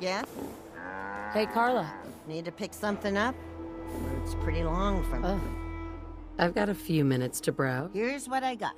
Yes? Hey, Carla. Need to pick something up? It's pretty long from. Oh. I've got a few minutes to browse. Here's what I got.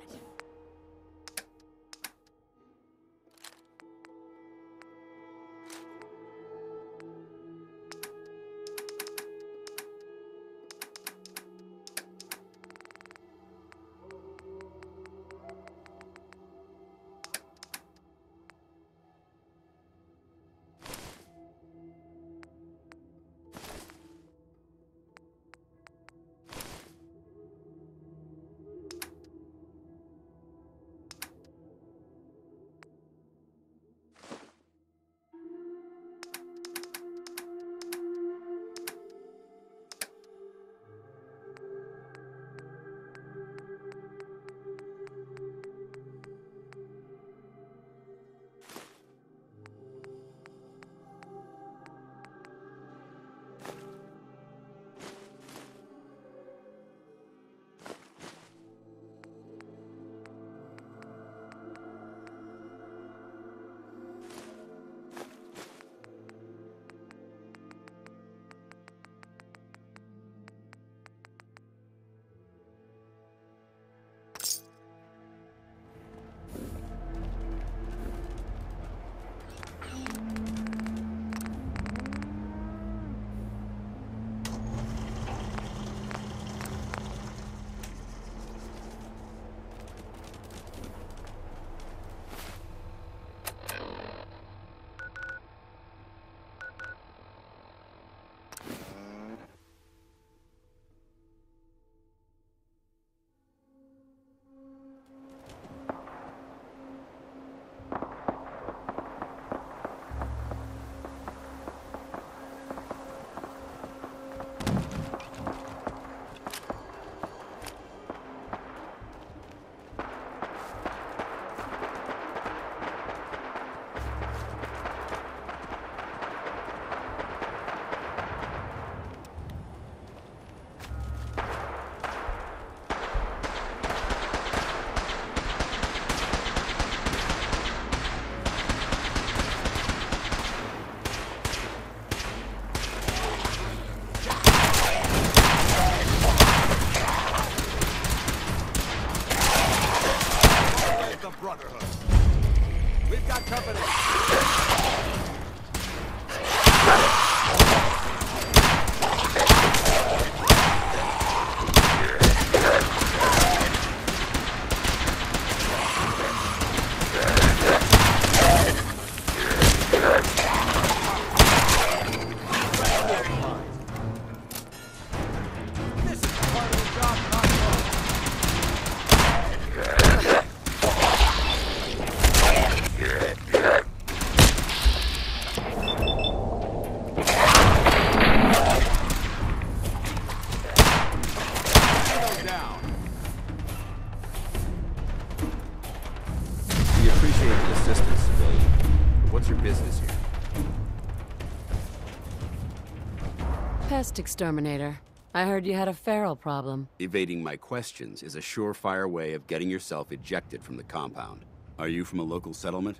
Exterminator. I heard you had a feral problem. Evading my questions is a surefire way of getting yourself ejected from the compound. Are you from a local settlement?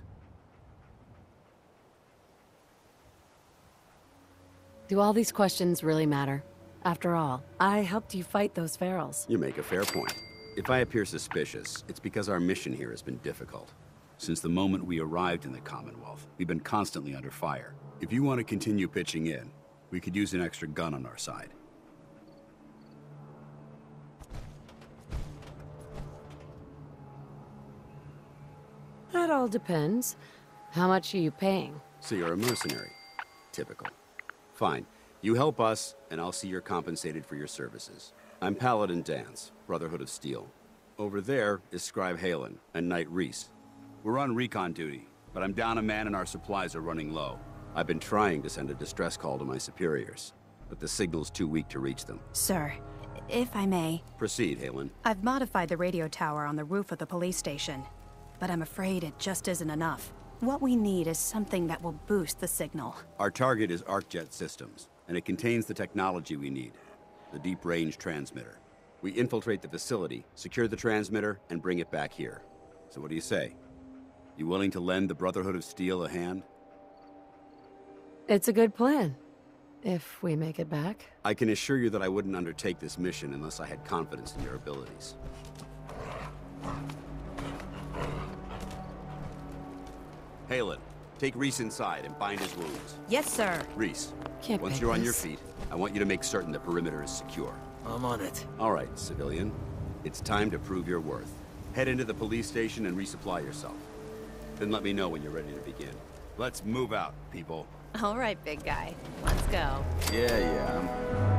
Do all these questions really matter? After all, I helped you fight those ferals. You make a fair point. If I appear suspicious, it's because our mission here has been difficult. Since the moment we arrived in the Commonwealth, we've been constantly under fire. If you want to continue pitching in, we could use an extra gun on our side. That all depends. How much are you paying? So you're a mercenary. Typical. Fine. You help us, and I'll see you're compensated for your services. I'm Paladin Danse, Brotherhood of Steel. Over there is Scribe Haylen and Knight Rhys. We're on recon duty, but I'm down a man and our supplies are running low. I've been trying to send a distress call to my superiors, but the signal's too weak to reach them. Sir, if I may. Proceed, Haylen. I've modified the radio tower on the roof of the police station, but I'm afraid it just isn't enough. What we need is something that will boost the signal. Our target is ArcJet Systems, and it contains the technology we need. The deep-range transmitter. We infiltrate the facility, secure the transmitter, and bring it back here. So what do you say? You willing to lend the Brotherhood of Steel a hand? It's a good plan. If we make it back. I can assure you that I wouldn't undertake this mission unless I had confidence in your abilities. Haylen, take Rhys inside and bind his wounds. Yes, sir. Rhys, Can't once you're on your feet, I want you to make certain the perimeter is secure. I'm on it. All right, civilian. It's time to prove your worth. Head into the police station and resupply yourself. Then let me know when you're ready to begin. Let's move out, people. All right, big guy. Let's go. Yeah, yeah.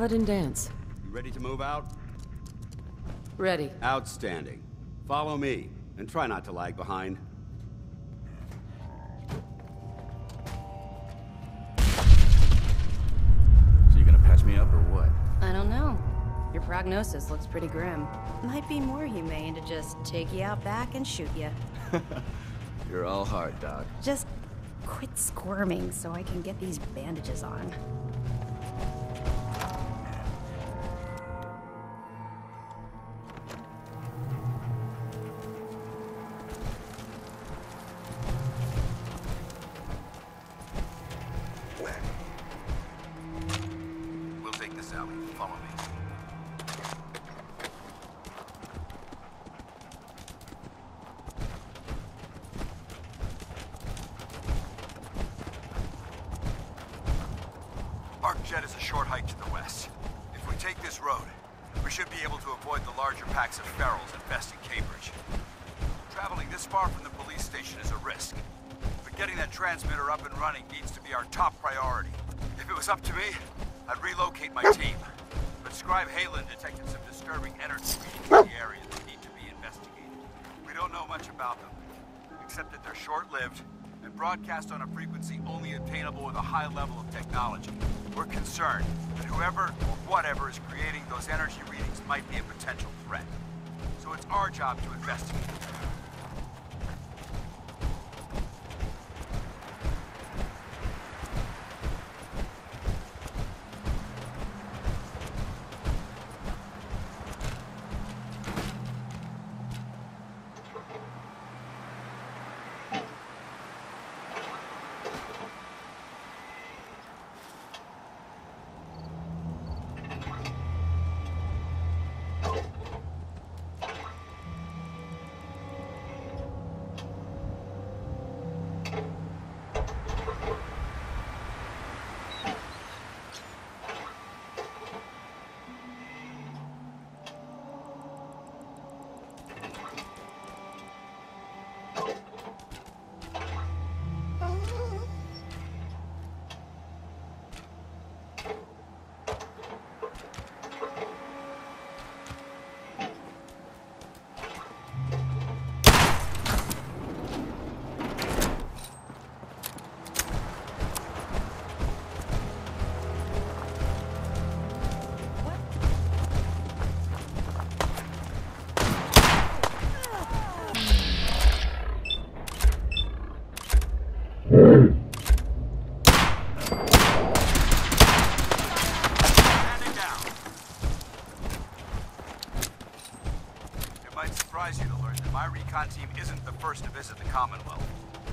Paladin Danse. You ready to move out? Ready. Outstanding. Follow me, and try not to lag behind. So you gonna patch me up or what? I don't know. Your prognosis looks pretty grim. Might be more humane to just take you out back and shoot you. You're all hard, Doc. Just quit squirming so I can get these bandages on. Broadcast on a frequency only attainable with a high level of technology. We're concerned that whoever or whatever is creating those energy readings might be a potential threat. So it's our job to investigate.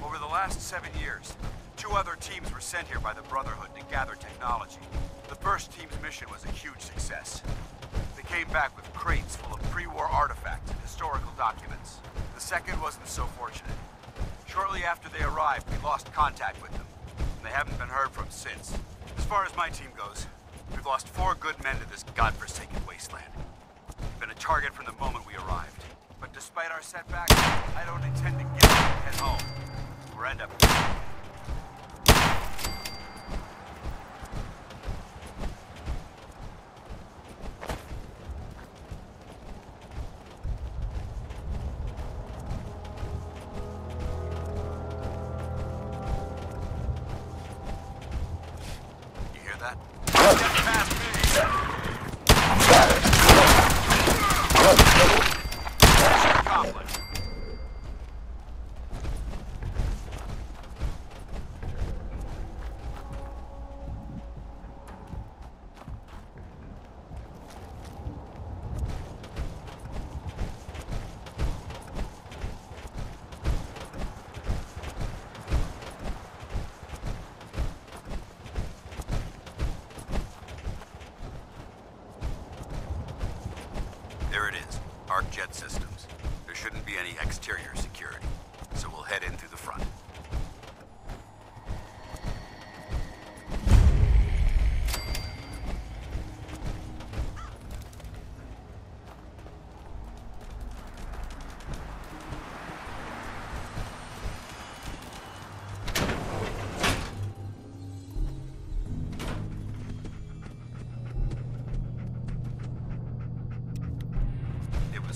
Over the last seven years, two other teams were sent here by the Brotherhood to gather technology. The first team's mission was a huge success. They came back with crates full of pre-war artifacts and historical documents. The second wasn't so fortunate. Shortly after they arrived, we lost contact with them, and they haven't been heard from since. As far as my team goes, we've lost four good men to this godforsaken wasteland. We've been a target from the moment we arrived. But despite our setbacks, I don't intend to give up and head home. Or end up...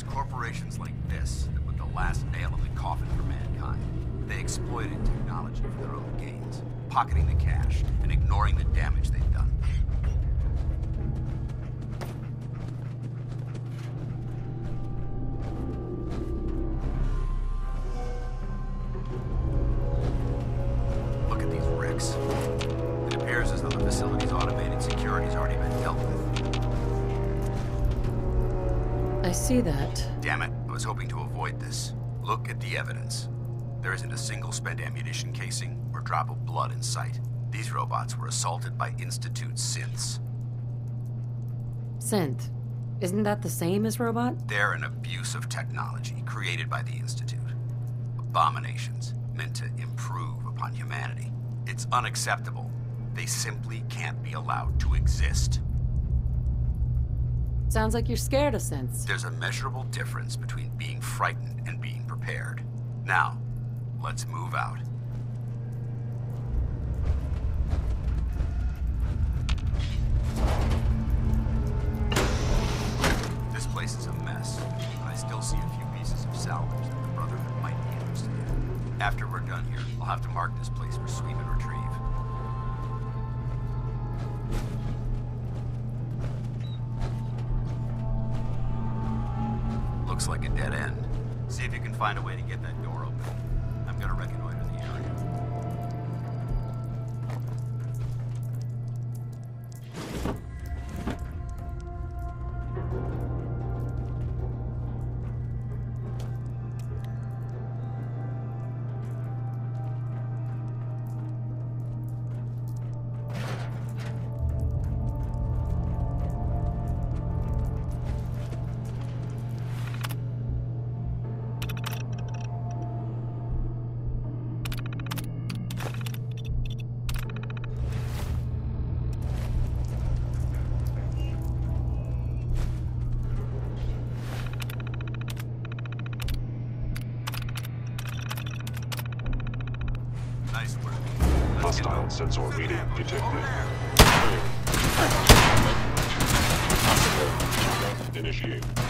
was corporations like this that put the last nail in the coffin for mankind. They exploited technology for their own gains, pocketing the cash and ignoring the damage they've done. A single spent ammunition casing or drop of blood in sight. These robots were assaulted by Institute synths. Synth. Isn't that the same as robot? They're an abuse of technology created by the Institute. Abominations meant to improve upon humanity. It's unacceptable. They simply can't be allowed to exist. Sounds like you're scared of synths. There's a measurable difference between being frightened and being prepared. Now, let's move out. This place is a mess, I still see a few pieces of salvage that the Brotherhood might be interested in. After we're done here, I'll have to mark this place for sweep and retrieve. Looks like a dead end. See if you can find a way to get that door open. I'm gonna sensor reading detected. Initiate.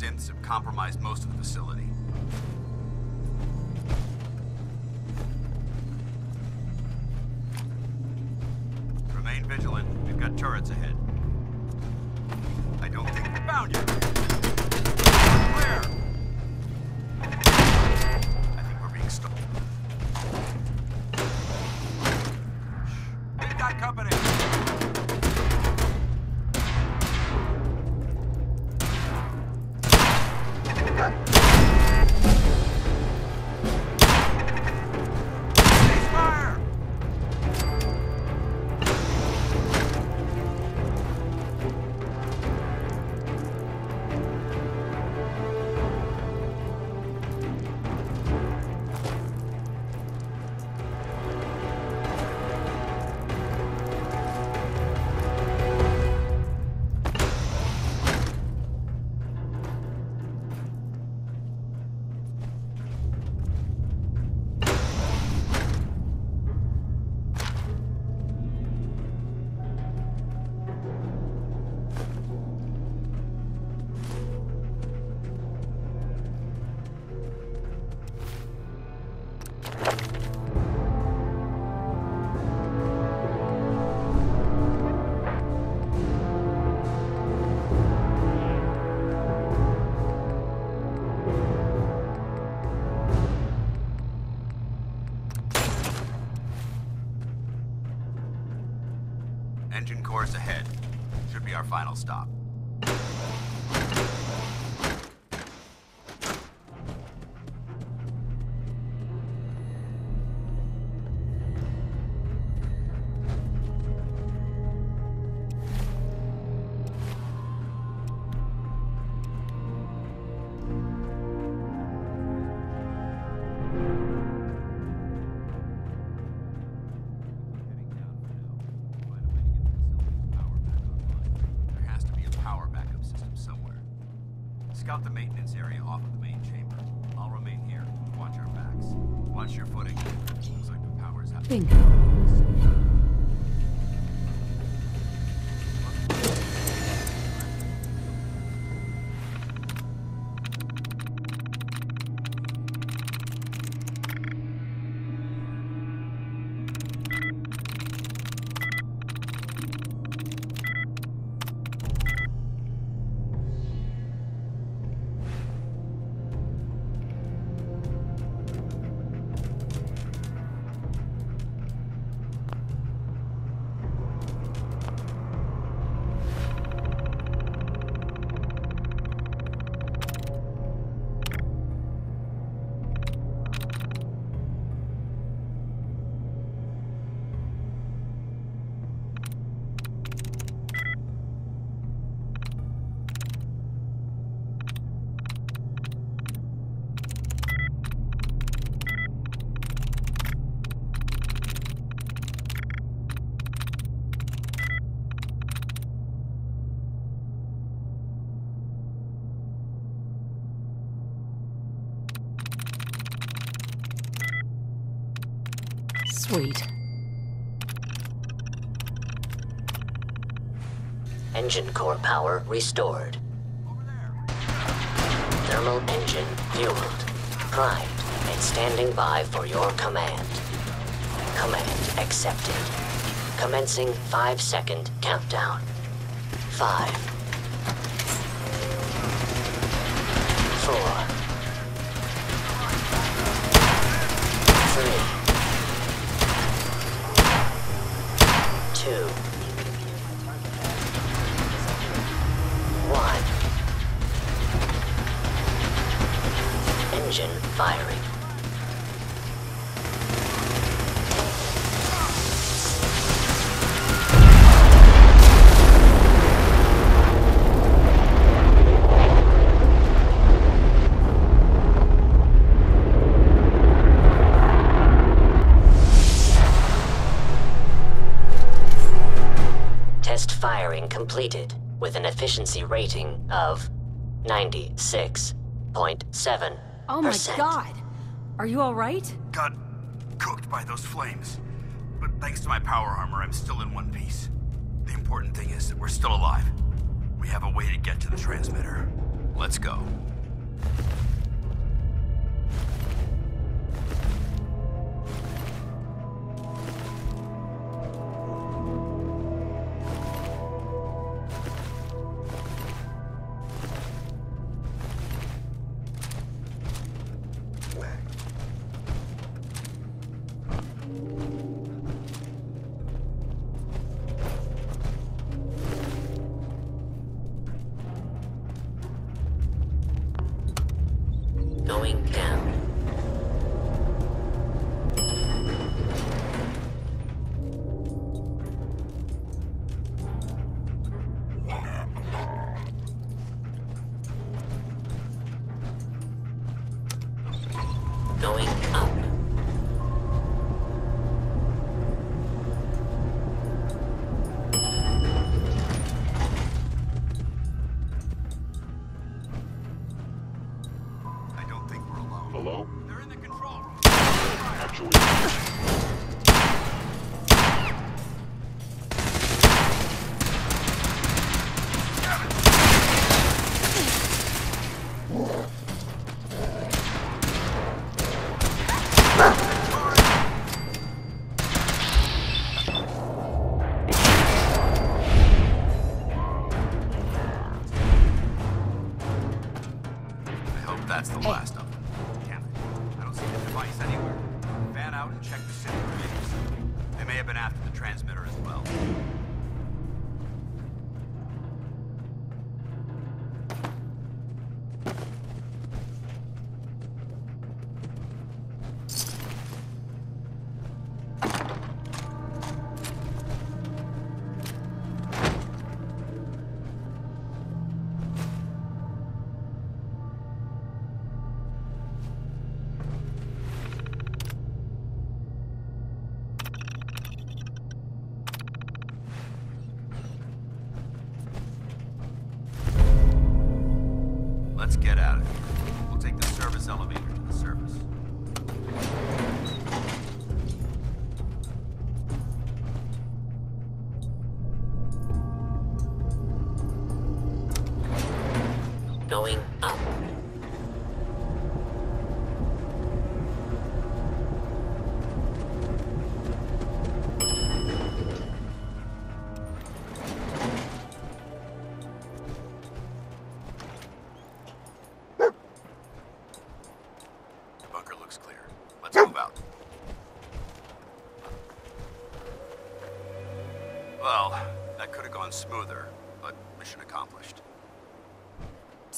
Synths have compromised most of the facility. Final stop. The Sweet. Engine core power restored. Thermal engine fueled, primed, and standing by for your command. Command accepted. Commencing five second countdown. Five. Firing completed with an efficiency rating of 96.7%. Oh my god! Are you alright? Got cooked by those flames. But thanks to my power armor, I'm still in one piece. The important thing is that we're still alive. We have a way to get to the transmitter. Let's go.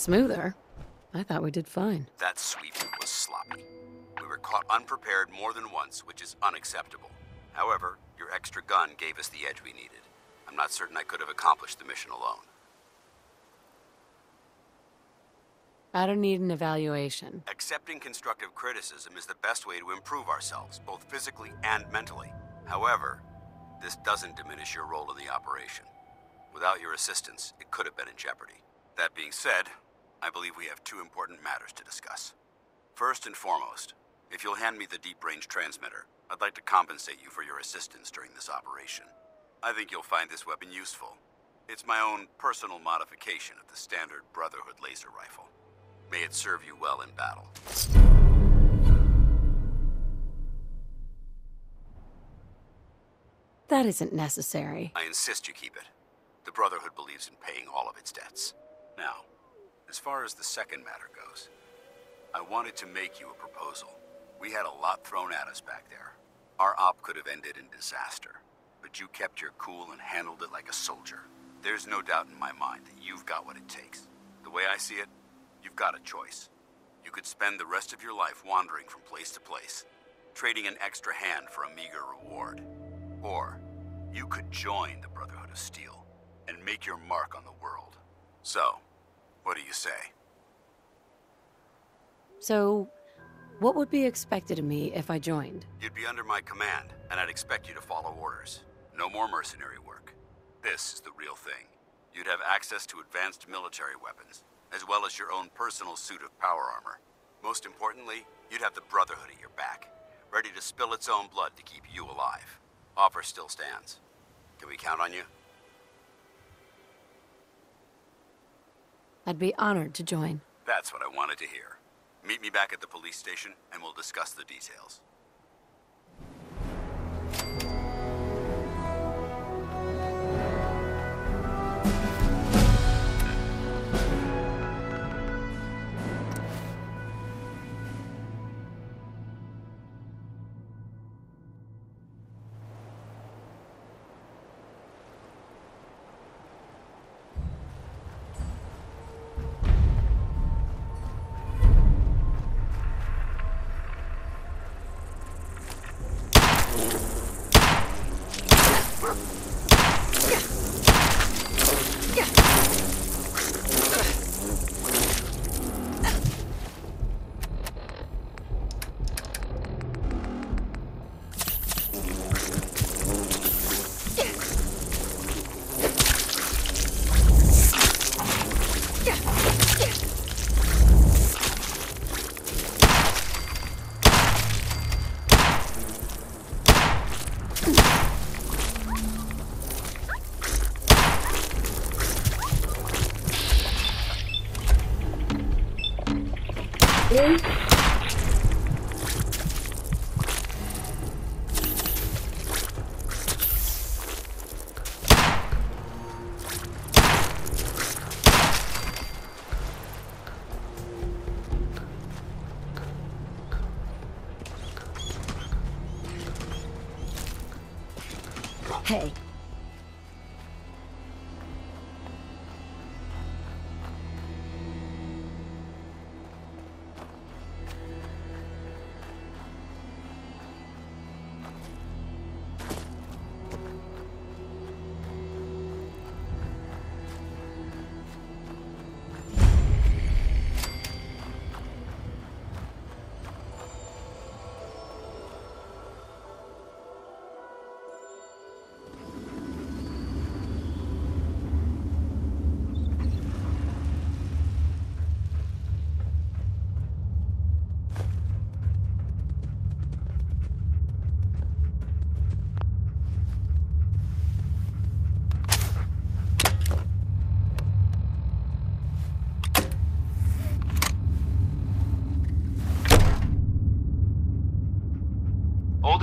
Smoother? I thought we did fine. That sweep was sloppy. We were caught unprepared more than once, which is unacceptable. However, your extra gun gave us the edge we needed. I'm not certain I could have accomplished the mission alone. I don't need an evaluation. Accepting constructive criticism is the best way to improve ourselves, both physically and mentally. However, this doesn't diminish your role in the operation. Without your assistance, it could have been in jeopardy. That being said, I believe we have two important matters to discuss. First and foremost, if you'll hand me the deep range transmitter, I'd like to compensate you for your assistance during this operation. I think you'll find this weapon useful. It's my own personal modification of the standard Brotherhood laser rifle. May it serve you well in battle. That isn't necessary. I insist you keep it. The Brotherhood believes in paying all of its debts. Now, as far as the second matter goes, I wanted to make you a proposal. We had a lot thrown at us back there. Our op could have ended in disaster, but you kept your cool and handled it like a soldier. There's no doubt in my mind that you've got what it takes. The way I see it, you've got a choice. You could spend the rest of your life wandering from place to place, trading an extra hand for a meager reward. Or you could join the Brotherhood of Steel and make your mark on the world. So, what do you say? So, what would be expected of me if I joined? You'd be under my command, and I'd expect you to follow orders. No more mercenary work. This is the real thing. You'd have access to advanced military weapons, as well as your own personal suit of power armor. Most importantly, you'd have the Brotherhood at your back, ready to spill its own blood to keep you alive. Offer still stands. Can we count on you? I'd be honored to join. That's what I wanted to hear. Meet me back at the police station, and we'll discuss the details.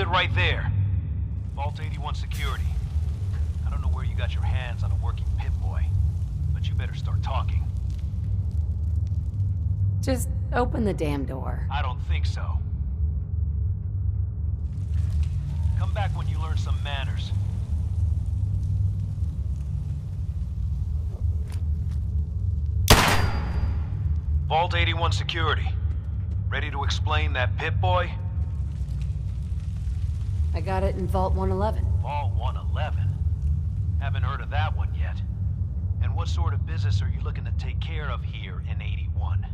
Right there. Vault 81 security. I don't know where you got your hands on a working Pip-Boy, but you better start talking. Just open the damn door. I don't think so. Come back when you learn some manners. Vault 81 security. Ready to explain that Pip-Boy? Got it in Vault 111. Vault 111? Haven't heard of that one yet. And what sort of business are you looking to take care of here in 81?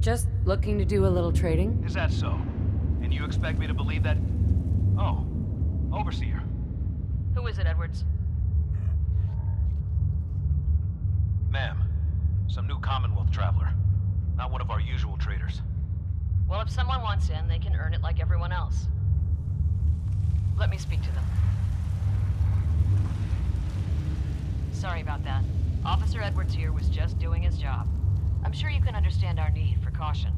Just looking to do a little trading. Is that so? And you expect me to believe that... Oh, Overseer. Who is it, Edwards? Ma'am, some new Commonwealth traveler. Not one of our usual traders. Well, if someone wants in, they can earn it like everyone else. Let me speak to them. Sorry about that. Officer Edwards here was just doing his job. I'm sure you can understand our need for caution.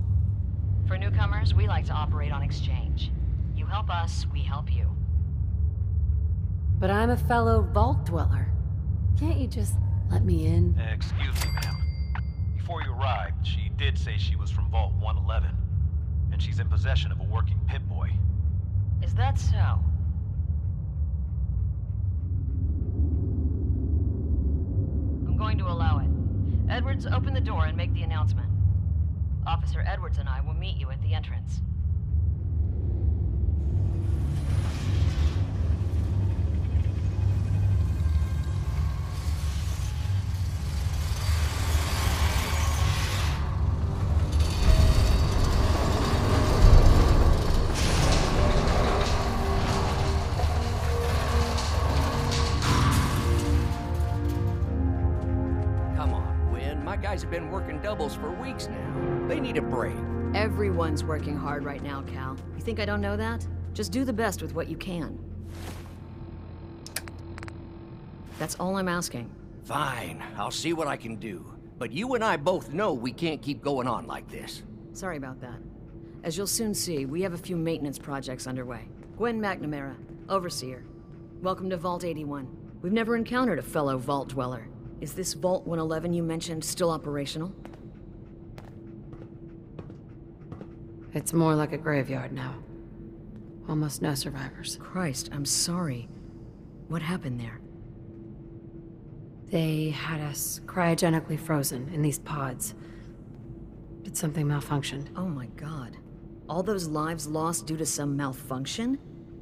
For newcomers, we like to operate on exchange. You help us, we help you. But I'm a fellow Vault Dweller. Can't you just let me in? Excuse me, ma'am. Before you arrived, she did say she was from Vault 111. And she's in possession of a working Pip-Boy. Is that so? I'm going to allow it. Edwards, open the door and make the announcement. Officer Edwards and I will meet you at the entrance. Doubles for weeks now. They need a break. Everyone's working hard right now, Cal. You think I don't know that? Just do the best with what you can. That's all I'm asking. Fine, I'll see what I can do. But you and I both know we can't keep going on like this. Sorry about that. As you'll soon see, we have a few maintenance projects underway. Gwen McNamara, Overseer. Welcome to Vault 81. We've never encountered a fellow Vault Dweller. Is this Vault 111 you mentioned still operational? It's more like a graveyard now. Almost no survivors. Christ, I'm sorry. What happened there? They had us cryogenically frozen in these pods. Did something malfunctioned? Oh my god. All those lives lost due to some malfunction?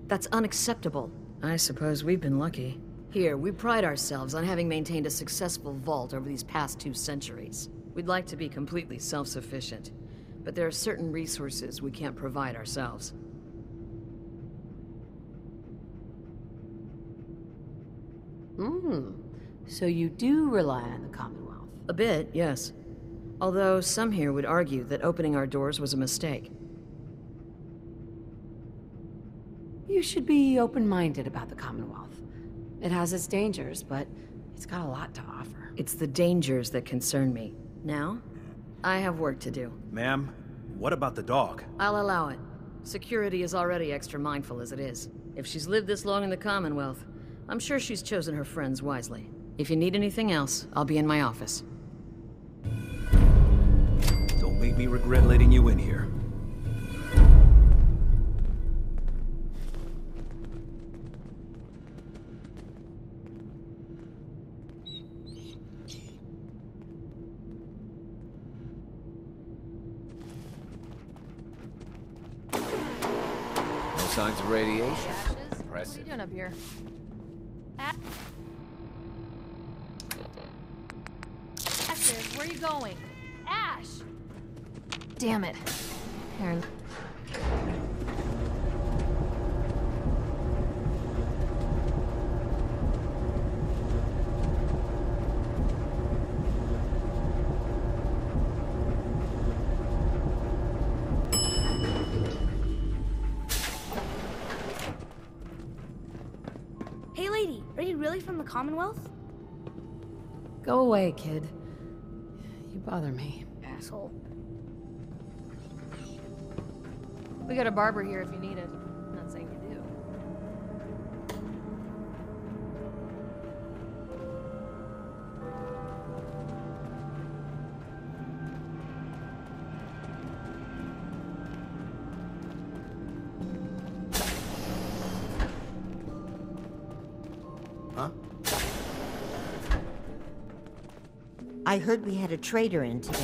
That's unacceptable. I suppose we've been lucky. Here, we pride ourselves on having maintained a successful vault over these past two centuries. We'd like to be completely self-sufficient, but there are certain resources we can't provide ourselves. Hmm. So you do rely on the Commonwealth? A bit, yes. Although some here would argue that opening our doors was a mistake. You should be open-minded about the Commonwealth. It has its dangers, but it's got a lot to offer. It's the dangers that concern me. Now, I have work to do. Ma'am, what about the dog? I'll allow it. Security is already extra mindful as it is. If she's lived this long in the Commonwealth, I'm sure she's chosen her friends wisely. If you need anything else, I'll be in my office. Don't make me regret letting you in here. Doing up here? A- Ashes, where are you going? Ash! Damn it. Here. The Commonwealth? Go away, kid. You bother me. Asshole. We got a barber here if you need it. Heard we had a trader in today.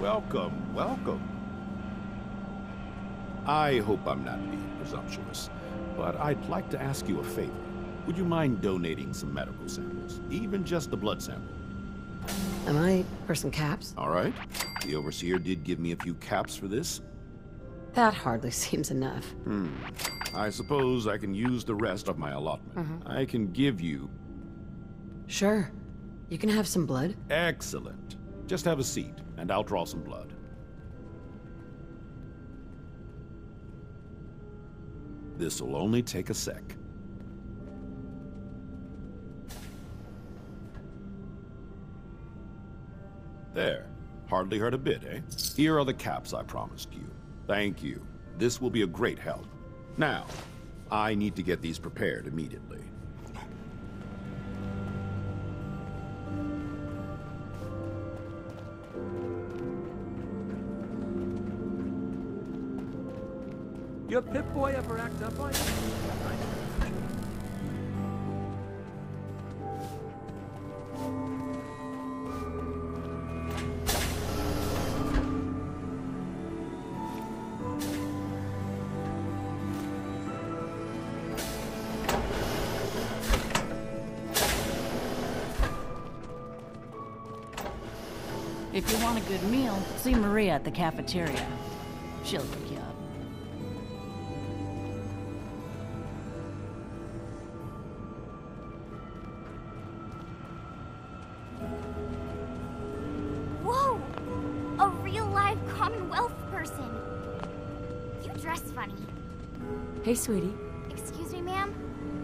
Welcome, welcome. I hope I'm not being presumptuous, but I'd like to ask you a favor. Would you mind donating some medical samples? Even just the blood sample. Am I for some caps? All right. The Overseer did give me a few caps for this. That hardly seems enough. Hmm. I suppose I can use the rest of my allotment. Mhm. I can give you... Sure. You can have some blood. Excellent. Just have a seat, and I'll draw some blood. This'll only take a sec. There. Hardly hurt a bit, eh? Here are the caps I promised you. Thank you. This will be a great help. Now, I need to get these prepared immediately. Your Pip-Boy ever act up on you? If you want a good meal, see Maria at the cafeteria. She'll hook you up. Whoa! A real live Commonwealth person. You dress funny. Hey, sweetie. Excuse me, ma'am.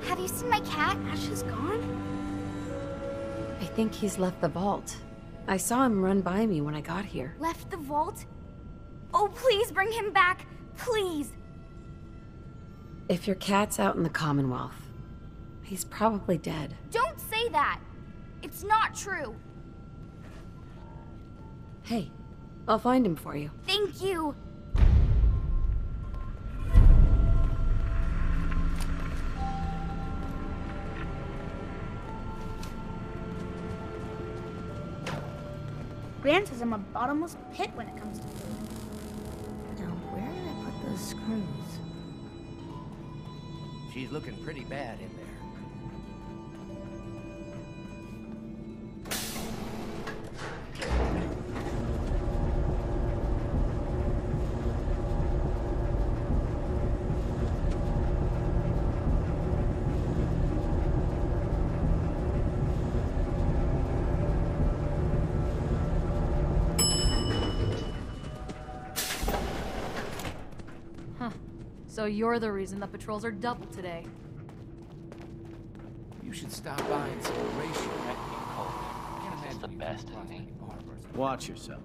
Have you seen my cat? Ash is gone? I think he's left the vault. I saw him run by me when I got here. Left the vault? Oh, please bring him back. Please. If your cat's out in the Commonwealth, he's probably dead. Don't say that. It's not true. Hey, I'll find him for you. Thank you. Gran says I'm a bottomless pit when it comes to food. Now, where did I put those screws? She's looking pretty bad in there. So you're the reason the patrols are double today. You should stop by and see Horatio at I can't imagine the best, Watch yourself.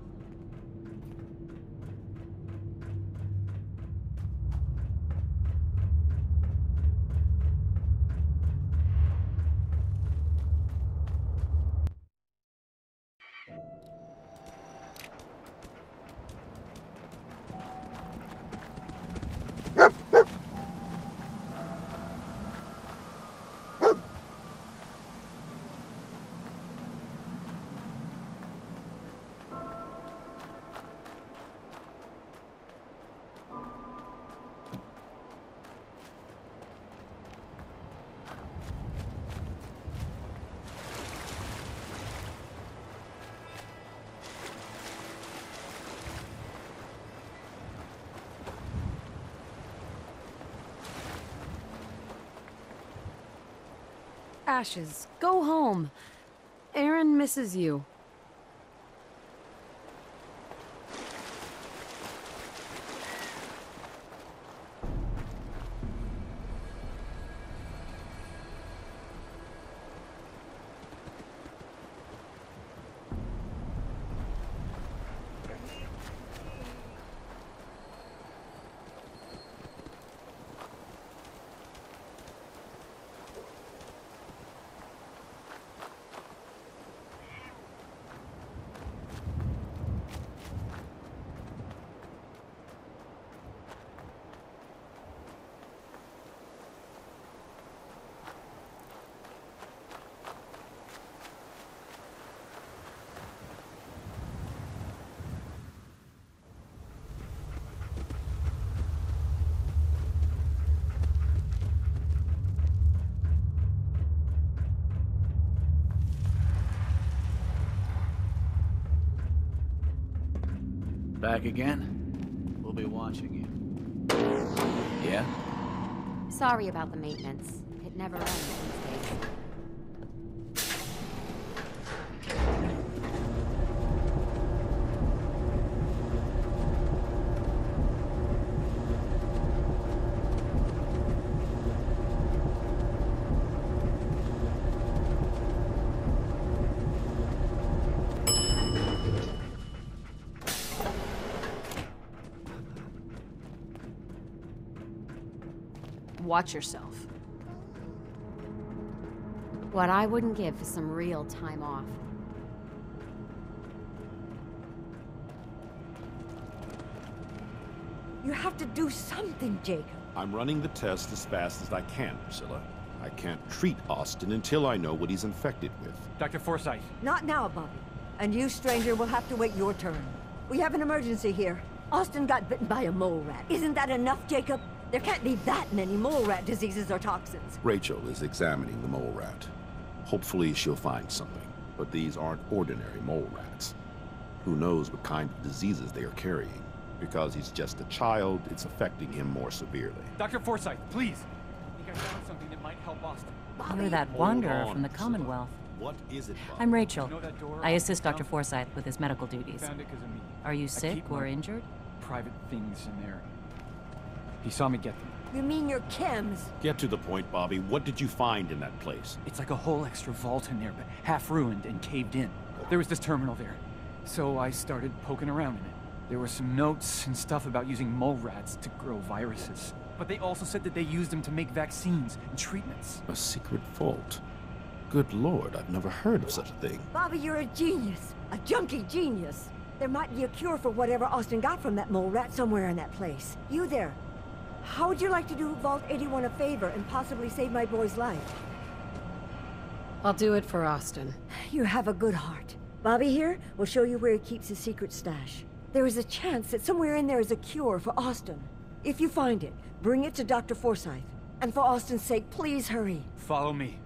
Ashes, go home. Erin misses you. Back again? We'll be watching you. Yeah? Sorry about the maintenance. It never ends these days. Watch yourself. What I wouldn't give for some real time off. You have to do something, Jacob. I'm running the test as fast as I can, Priscilla. I can't treat Austin until I know what he's infected with. Dr. Forsyth. Not now, Bobby. And you, stranger, will have to wait your turn. We have an emergency here. Austin got bitten by a mole rat. Isn't that enough, Jacob? There can't be that many mole rat diseases or toxins. Rachel is examining the mole rat. Hopefully she'll find something. But these aren't ordinary mole rats. Who knows what kind of diseases they are carrying. Because he's just a child, it's affecting him more severely. Dr. Forsyth, please. I think I found something that might help Austin. You're that wanderer from the Commonwealth. What is it, Bob? I'm Rachel. You know I assist Dr. south? Forsyth with his medical duties. Found it 'cause of me. Are you sick or injured? Private things in there. He saw me get them. You mean your chems? Get to the point, Bobby. What did you find in that place? It's like a whole extra vault in there, but half ruined and caved in. There was this terminal there, so I started poking around in it. There were some notes and stuff about using mole rats to grow viruses. But they also said that they used them to make vaccines and treatments. A secret vault. Good lord, I've never heard of such a thing. Bobby, you're a genius. A junkie genius. There might be a cure for whatever Austin got from that mole rat somewhere in that place. You there. How would you like to do Vault 81 a favor and possibly save my boy's life? I'll do it for Austin. You have a good heart. Bobby here will show you where he keeps his secret stash. There is a chance that somewhere in there is a cure for Austin. If you find it, bring it to Dr. Forsyth. And for Austin's sake, please hurry. Follow me.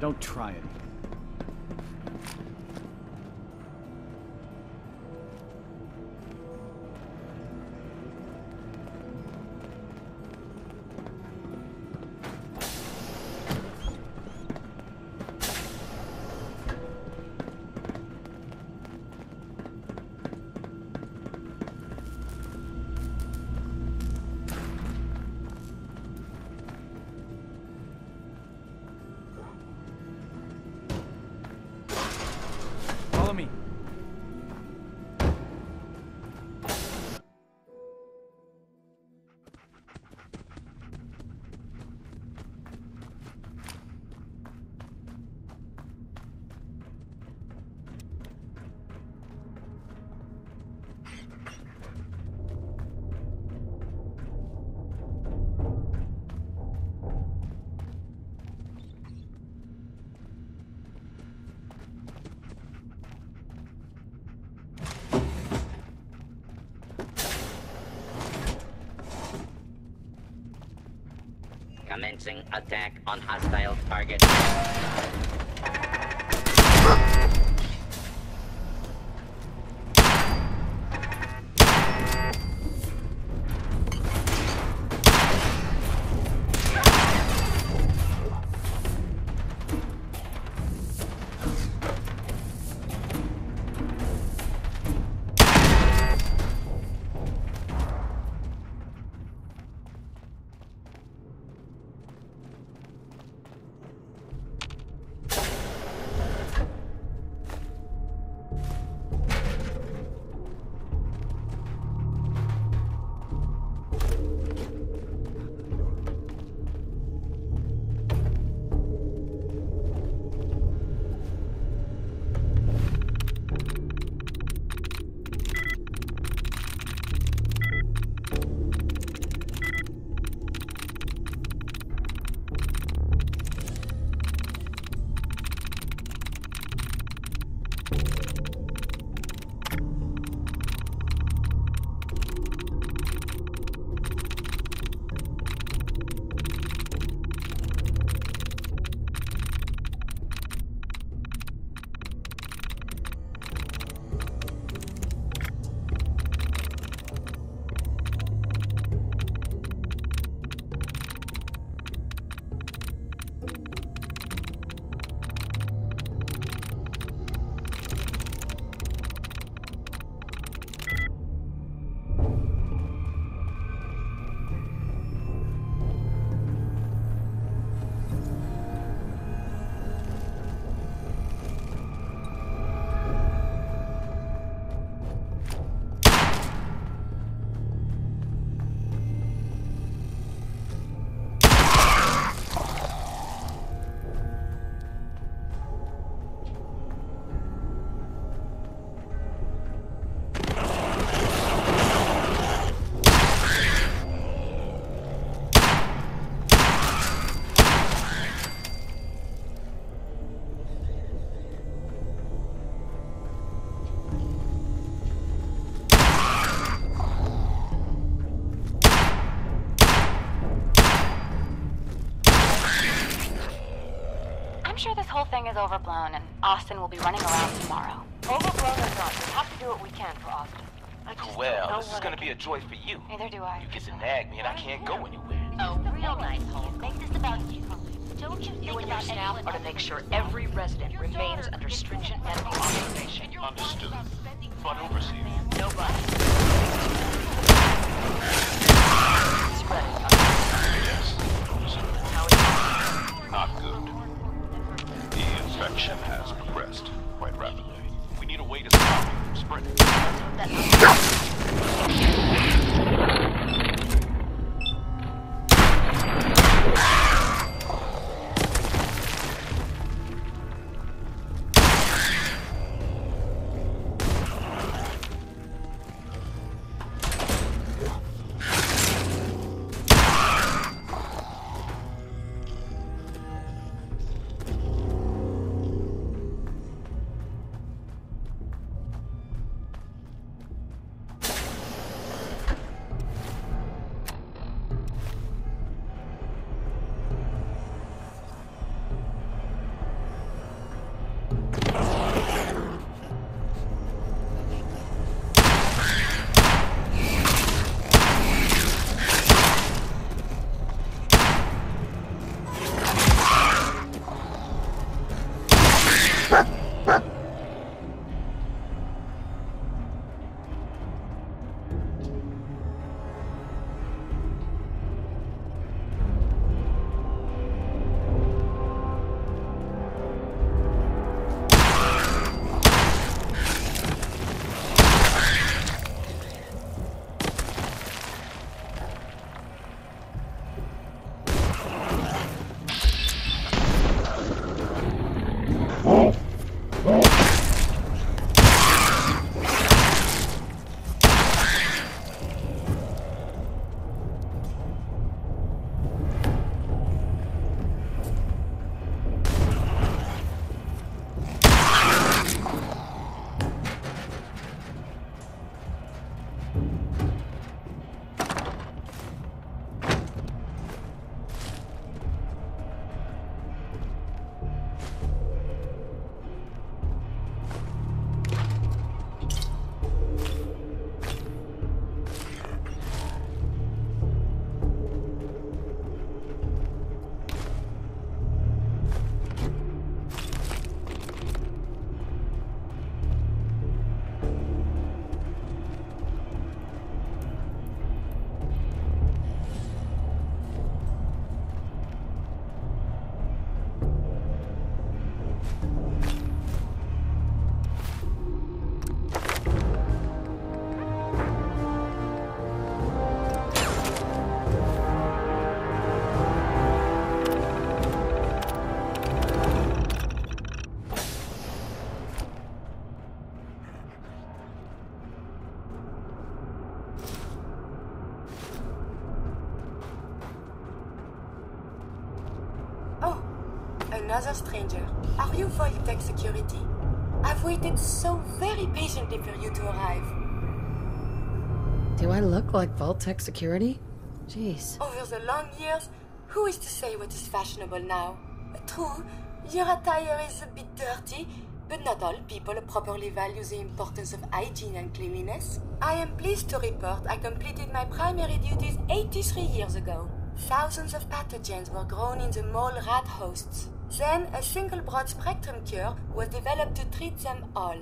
Don't try it. Commencing attack on hostile target. Thing is overblown and Austin will be running around tomorrow. Overblown or not, we have to do what we can for Austin. I just Well, don't this is wanna gonna be a joy for you. Neither do I. You get to nag me and I can't go anywhere. Oh, real nice home. Make this about you. Don't you think You and your staff are to make sure every resident remains under stringent medical observation. Understood. But overseer. Another stranger. Are you Vault-Tec security? I've waited so very patiently for you to arrive. Do I look like Vault-Tec security? Jeez. Over the long years, who is to say what is fashionable now? True, your attire is a bit dirty, but not all people properly value the importance of hygiene and cleanliness. I am pleased to report I completed my primary duties 83 years ago. Thousands of pathogens were grown in the mole rat hosts. Then a single broad spectrum cure was developed to treat them all.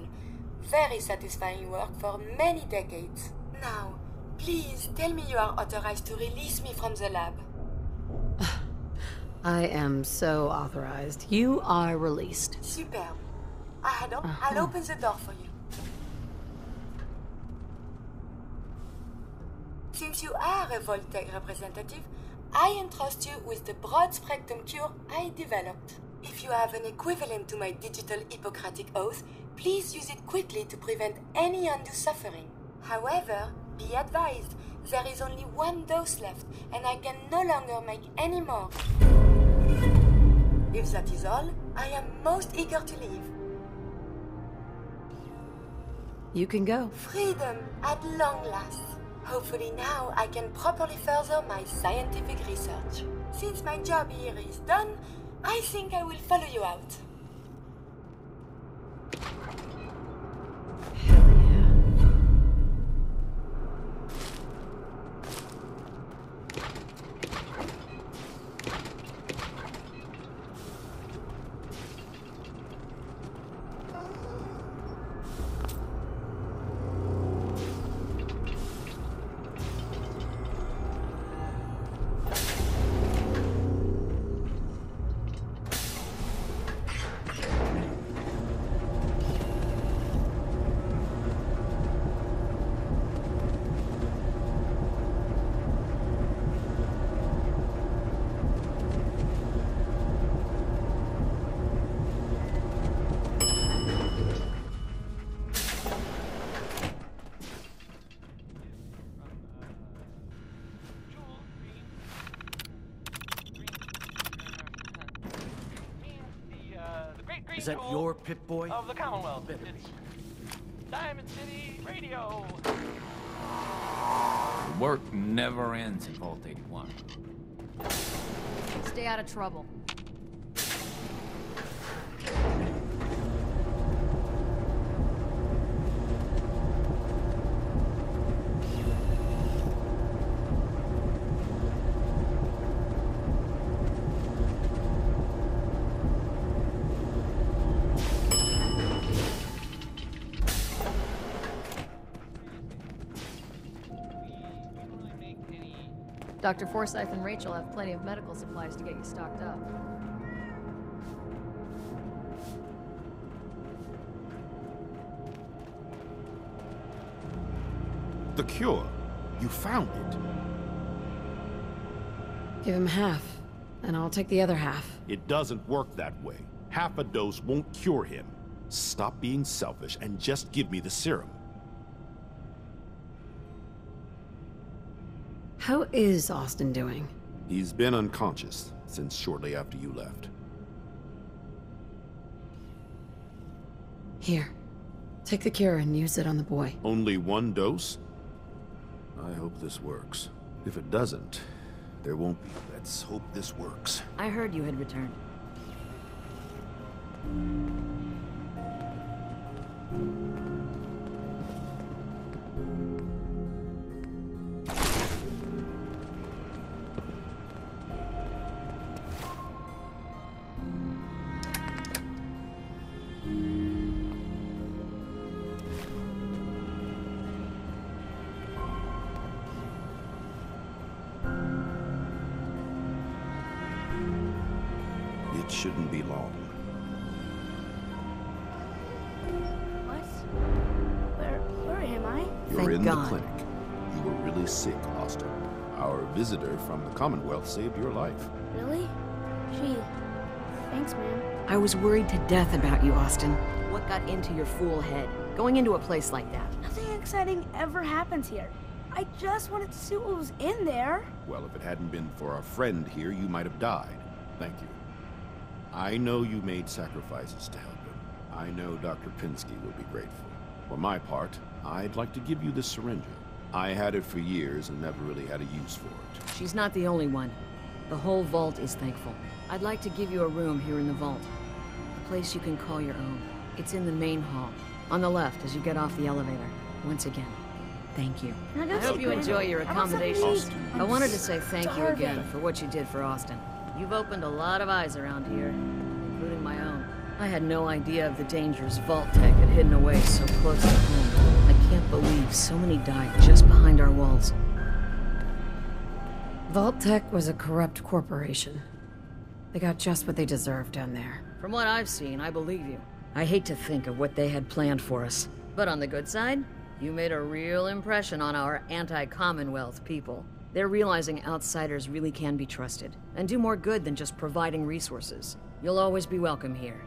Very satisfying work for many decades. Now, please tell me you are authorized to release me from the lab. I am so authorized. You are released. Superb. I had op- uh-huh. I'll open the door for you. Since you are a Vault-Tec representative, I entrust you with the broad spectrum cure I developed. If you have an equivalent to my digital Hippocratic oath, please use it quickly to prevent any undue suffering. However, be advised, there is only one dose left, and I can no longer make any more. If that is all, I am most eager to leave. You can go. Freedom at long last. Hopefully now I can properly further my scientific research. Since my job here is done, I think I will follow you out. Pip Boy? Of the Commonwealth. It's Diamond City Radio. Work never ends in Vault 81. Stay out of trouble. Dr. Forsyth and Rachel have plenty of medical supplies to get you stocked up. The cure. You found it. Give him half, and I'll take the other half. It doesn't work that way. Half a dose won't cure him. Stop being selfish and just give me the serum. How is Austin doing? He's been unconscious since shortly after you left. Here. Take the cure and use it on the boy. Only one dose? I hope this works. If it doesn't, there won't be. Let's hope this works. I heard you had returned. Our visitor from the Commonwealth saved your life. Really? Gee, thanks, man. I was worried to death about you, Austin. What got into your fool head? Going into a place like that. Nothing exciting ever happens here. I just wanted to see what was in there. Well, if it hadn't been for our friend here, you might have died. Thank you. I know you made sacrifices to help him. I know Dr. Pinsky will be grateful. For my part, I'd like to give you this syringe. I had it for years and never really had a use for it. She's not the only one. The whole vault is thankful. I'd like to give you a room here in the vault. A place you can call your own. It's in the main hall. On the left as you get off the elevator. Once again, thank you. I I hope you enjoy your I want something to accommodations. I I'm wanted to say thank you again for what you did for Austin. You've opened a lot of eyes around here, including my own. I had no idea of the dangers Vault-Tec had hidden away so close to home. Believe so many died just behind our walls. Vault-Tec was a corrupt corporation. They got just what they deserved down there. From what I've seen, I believe you. I hate to think of what they had planned for us. But on the good side, you made a real impression on our anti-Commonwealth people. They're realizing outsiders really can be trusted, and do more good than just providing resources. You'll always be welcome here.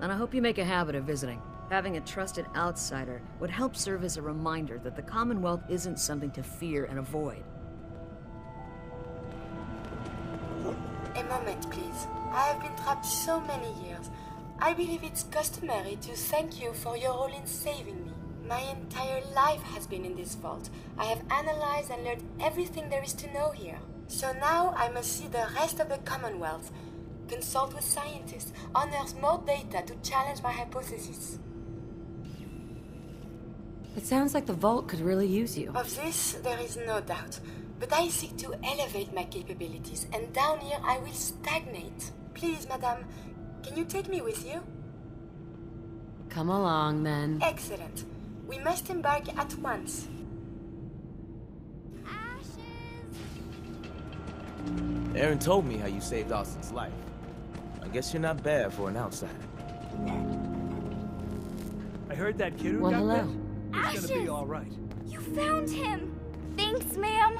And I hope you make a habit of visiting. Having a trusted outsider would help serve as a reminder that the Commonwealth isn't something to fear and avoid. A moment, please. I have been trapped so many years. I believe it's customary to thank you for your role in saving me. My entire life has been in this vault. I have analyzed and learned everything there is to know here. So now I must see the rest of the Commonwealth. consult with scientists, unearth more data to challenge my hypothesis. It sounds like the Vault could really use you. Of this, there is no doubt. But I seek to elevate my capabilities, and down here I will stagnate. Please, madame, can you take me with you? Come along, then. Excellent. We must embark at once. Erin told me how you saved Austin's life. I guess you're not bad for an outsider. I heard that kid who Well, got hello. bit. He's gonna be all right. You found him! Thanks, ma'am!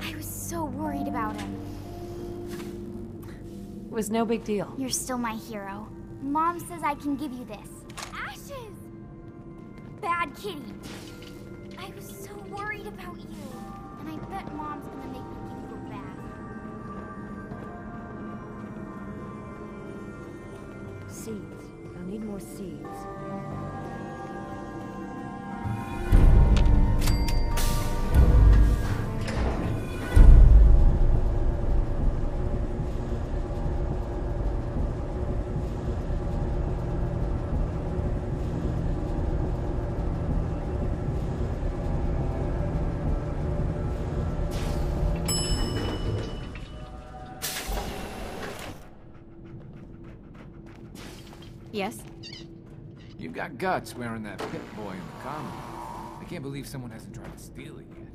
I was so worried about him. It was no big deal. You're still my hero. Mom says I can give you this. Ashes! Bad kitty. I was so worried about you. And I bet Mom's gonna make me give you a bath. Seeds. I'll need more seeds. Guts wearing that Pip-Boy in the common. I can't believe someone hasn't tried to steal it yet.